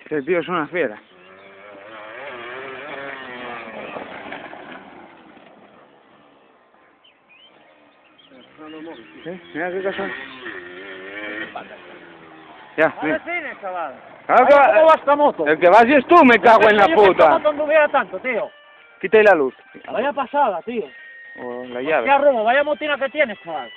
Este tío es una fiera. ¿Eh? Mira qué cosa. Ya, mira. ver, chaval. Claro que va- ¿Cómo va esta moto? El que va si es tú, me cago en la este Yo que esta puta. moto anduviera tanto, tío. Quita la luz. Vaya pasada, tío. O la Qué llave. arrobo, vaya motina que tienes, chaval.